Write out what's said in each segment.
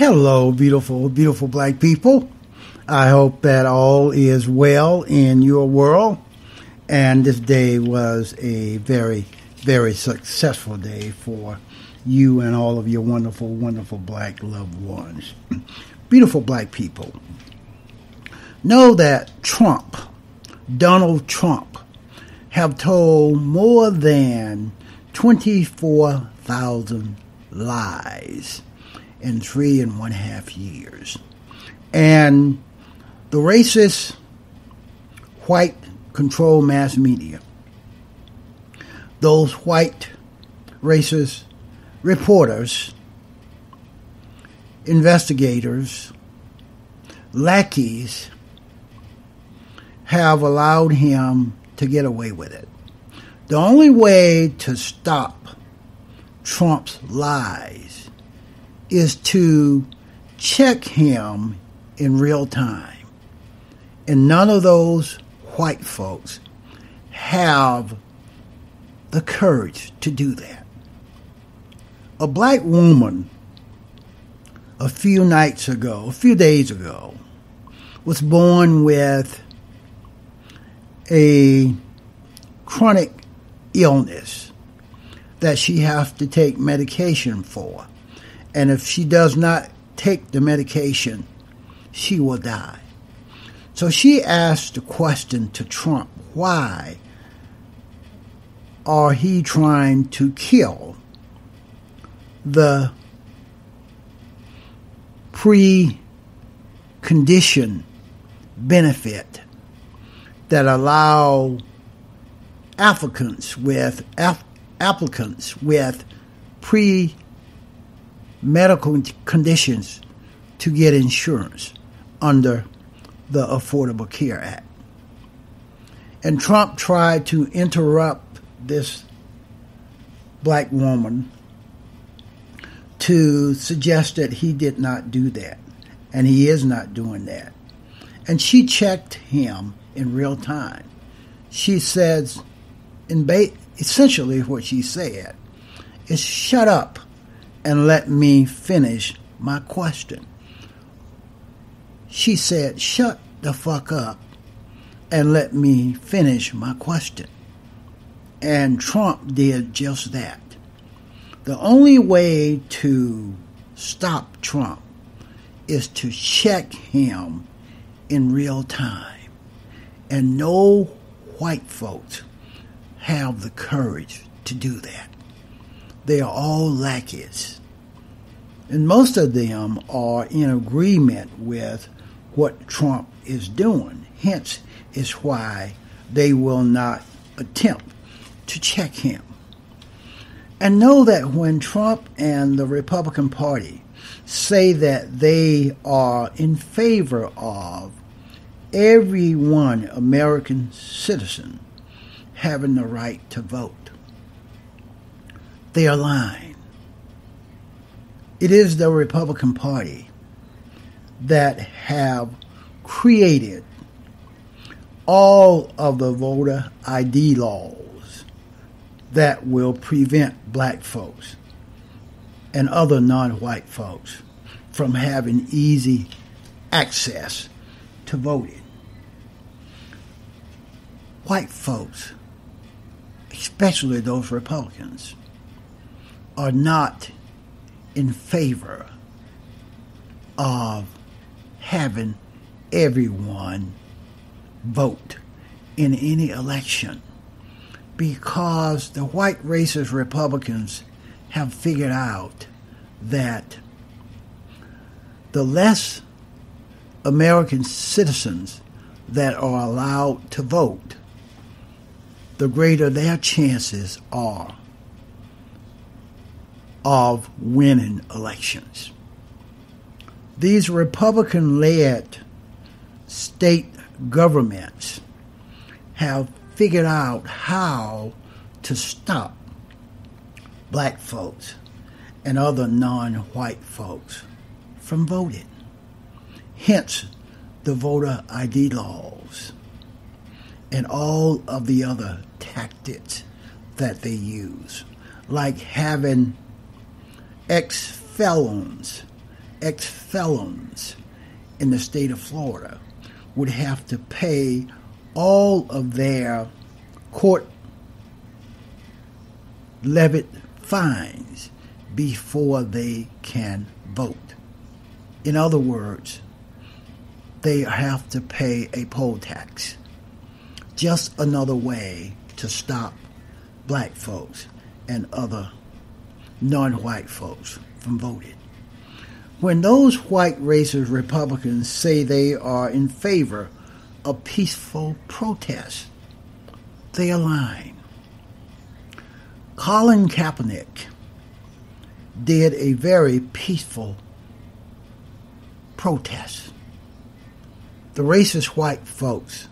Hello, beautiful, beautiful black people. I hope that all is well in your world. And this day was a very, very successful day for you and all of your wonderful, wonderful black loved ones. Beautiful black people. Know that Trump, Donald Trump, have told more than 24,000 lies in three and one half years. And the racist white control mass media, those white racist reporters, investigators, lackeys have allowed him to get away with it. The only way to stop Trump's lies is to check him in real time. And none of those white folks have the courage to do that. A black woman a few nights ago, a few days ago, was born with a chronic illness that she has to take medication for. And if she does not take the medication, she will die. So she asked the question to Trump why are he trying to kill the pre-conditioned benefit that allow applicants with applicants with pre medical conditions to get insurance under the Affordable Care Act. And Trump tried to interrupt this black woman to suggest that he did not do that. And he is not doing that. And she checked him in real time. She says, in ba- essentially what she said is, shut up and let me finish my question. She said, shut the fuck up and let me finish my question. And Trump did just that. The only way to stop Trump is to check him in real time. And no white folks have the courage to do that. They are all lackeys. And most of them are in agreement with what Trump is doing. Hence, is why they will not attempt to check him. And know that when Trump and the Republican Party say that they are in favor of every one American citizen having the right to vote. They are lying. It is the Republican Party that have created all of the voter ID laws that will prevent black folks and other non-white folks from having easy access to voting. White folks, especially those Republicans, are not in favor of having everyone vote in any election because the white racist Republicans have figured out that the less American citizens that are allowed to vote, the greater their chances are of winning elections. These Republican led state governments have figured out how to stop black folks and other non white folks from voting. Hence, the voter ID laws and all of the other tactics that they use, like having ex felons ex felons in the state of Florida would have to pay all of their court levied fines before they can vote. In other words, they have to pay a poll tax. Just another way to stop black folks and other non white folks from voting. When those white racist Republicans say they are in favor of peaceful protest, they align. Colin Kaepernick did a very peaceful protest. The racist white folks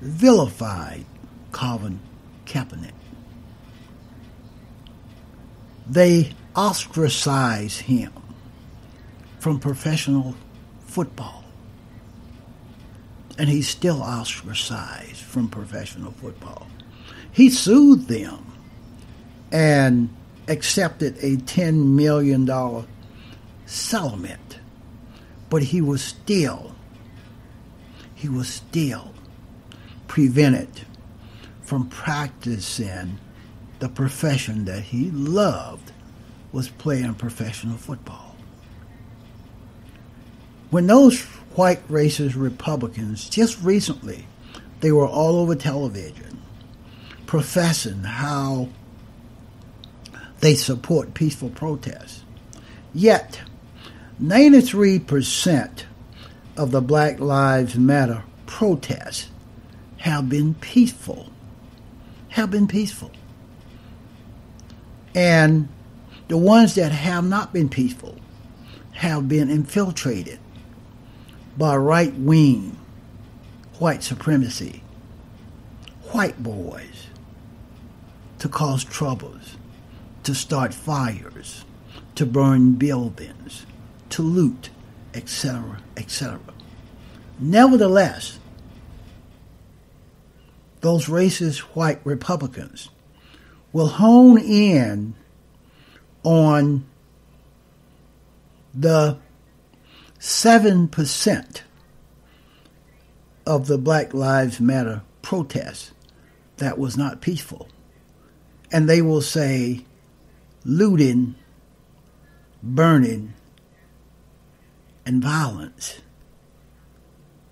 vilified Colin Kaepernick. They ostracized him from professional football. And he's still ostracized from professional football. He sued them and accepted a $10 million settlement. But he was still, he was still prevented from practicing the profession that he loved was playing professional football. When those white racist Republicans just recently they were all over television professing how they support peaceful protests. Yet, 93% of the Black Lives Matter protests have been peaceful. Have been peaceful. And the ones that have not been peaceful have been infiltrated by right wing white supremacy, white boys, to cause troubles, to start fires, to burn buildings, to loot, etc., etc. Nevertheless, those racist white Republicans will hone in on the 7% of the Black Lives Matter protests that was not peaceful. And they will say looting, burning, and violence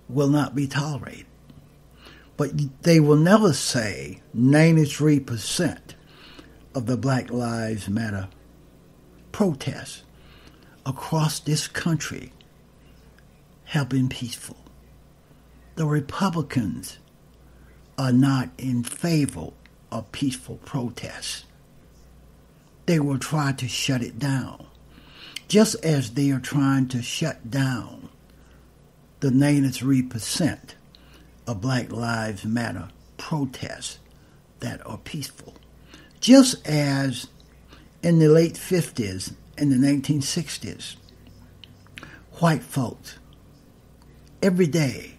will not be tolerated. But they will never say 93% of the Black Lives Matter protests across this country have been peaceful. The Republicans are not in favor of peaceful protests. They will try to shut it down, just as they are trying to shut down the 93% of Black Lives Matter protests that are peaceful. Just as in the late 50s and the 1960s, white folks every day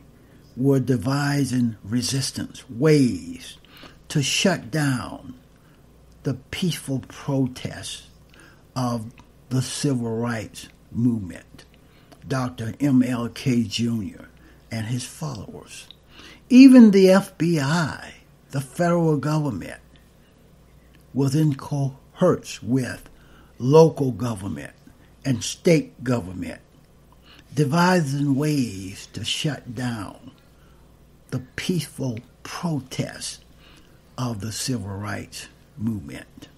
were devising resistance, ways to shut down the peaceful protests of the civil rights movement. Dr. MLK Jr. and his followers. Even the FBI, the federal government, was in cohorts with local government and state government devising ways to shut down the peaceful protests of the civil rights movement.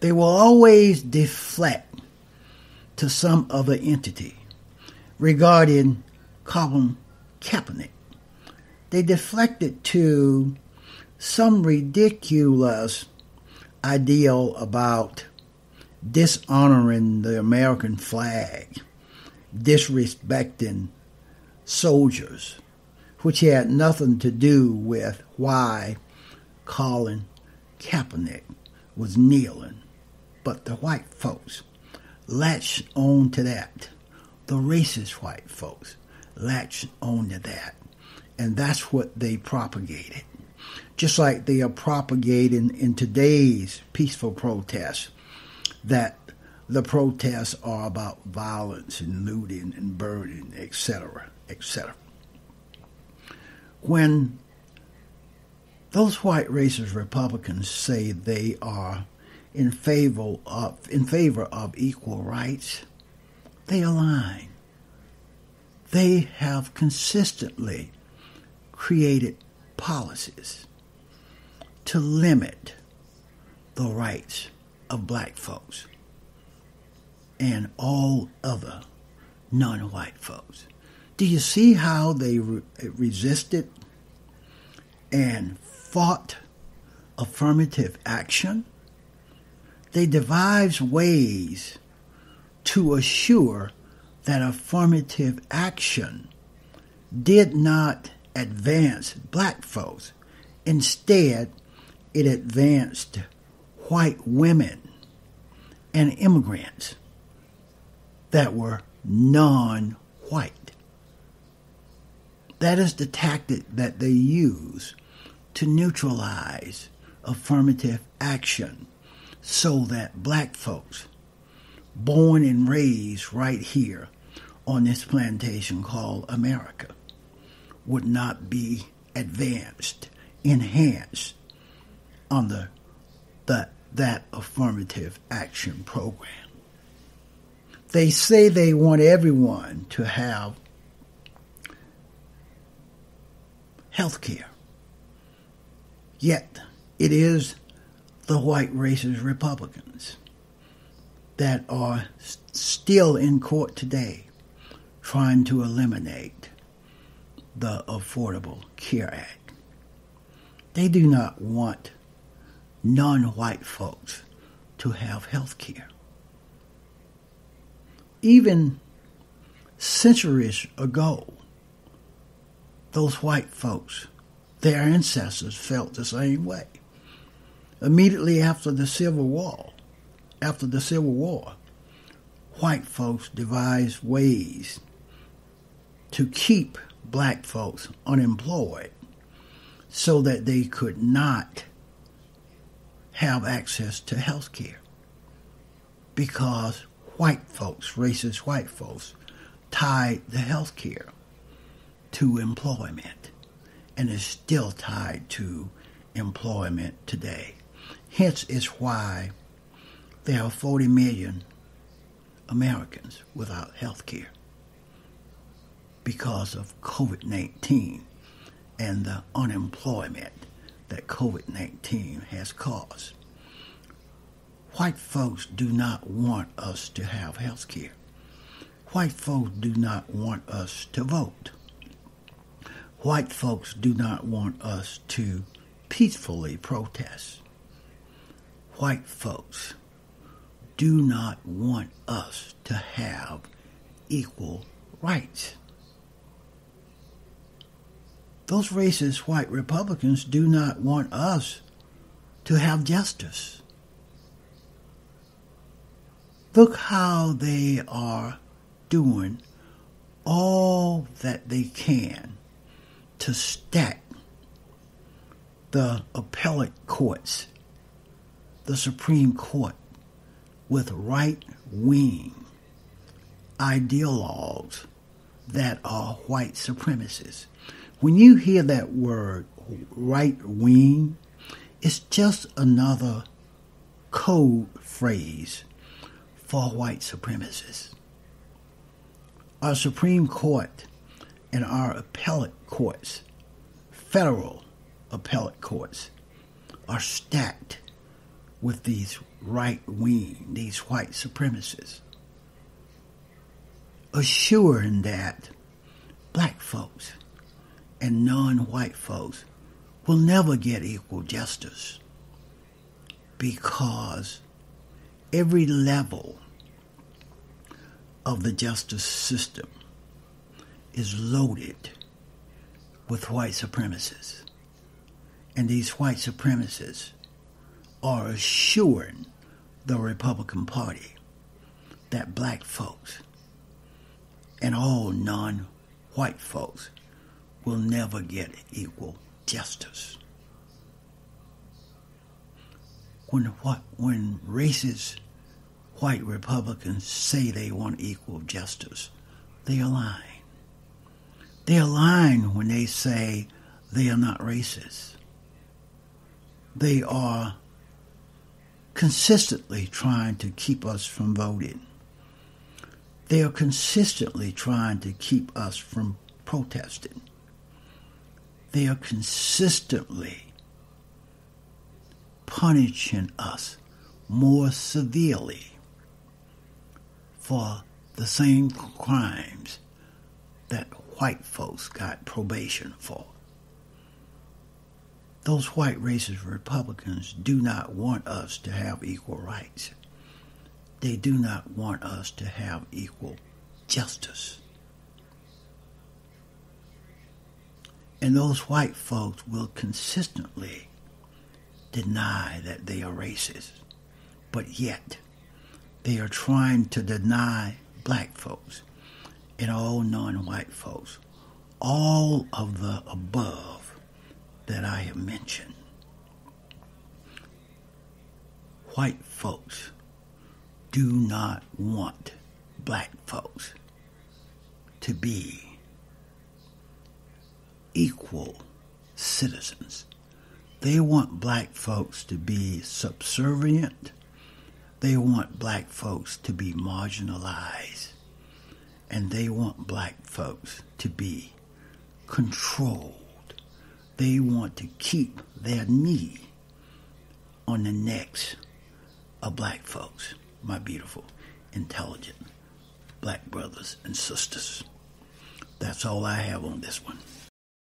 They will always deflect to some other entity regarding Colin Kaepernick. They deflected to some ridiculous ideal about dishonoring the American flag disrespecting soldiers, which had nothing to do with why Colin Kaepernick was kneeling. But the white folks latched on to that. The racist white folks latched on to that. And that's what they propagated. Just like they are propagating in today's peaceful protests that the protests are about violence and looting and burning, etc., etc. When those white racist Republicans say they are in favor of in favor of equal rights, they align. They have consistently created policies to limit the rights of black folks and all other non white folks. Do you see how they re- resisted and fought affirmative action? They devised ways to assure that affirmative action did not advance black folks. Instead, it advanced white women and immigrants that were non white. That is the tactic that they use to neutralize affirmative action so that black folks, born and raised right here on this plantation called America, would not be advanced, enhanced under the, that affirmative action program. They say they want everyone to have health care. Yet it is the white racist Republicans that are still in court today trying to eliminate the Affordable Care Act. They do not want non white folks to have health care. Even centuries ago, those white folks, their ancestors felt the same way. Immediately after the Civil War, after the Civil War, white folks devised ways to keep black folks unemployed so that they could not have access to health care because white folks, racist white folks, tied the health care to employment and is still tied to employment today. Hence is why there are 40 million Americans without health care because of COVID 19 and the unemployment that COVID 19 has caused. White folks do not want us to have health care. White folks do not want us to vote. White folks do not want us to peacefully protest. White folks do not want us to have equal rights. Those racist white Republicans do not want us to have justice. Look how they are doing all that they can to stack the appellate courts, the Supreme Court, with right wing ideologues that are white supremacists. When you hear that word right wing, it's just another code phrase for white supremacists. Our Supreme Court and our appellate courts, federal appellate courts, are stacked with these right wing, these white supremacists, assuring that black folks and non white folks will never get equal justice because every level of the justice system is loaded with white supremacists. And these white supremacists are assuring the Republican Party that black folks and all non white folks will never get equal justice. When what when racist white Republicans say they want equal justice, they are lying. They are lying when they say they are not racist. They are consistently trying to keep us from voting. They are consistently trying to keep us from protesting. They are consistently punishing us more severely for the same crimes that white folks got probation for. Those white racist Republicans do not want us to have equal rights. They do not want us to have equal justice. And those white folks will consistently deny that they are racist. But yet, they are trying to deny black folks and all non white folks all of the above that I have mentioned. White folks do not want black folks to be equal citizens. They want black folks to be subservient. They want black folks to be marginalized. And they want black folks to be controlled. They want to keep their knee on the necks of black folks, my beautiful, intelligent black brothers and sisters. That's all I have on this one.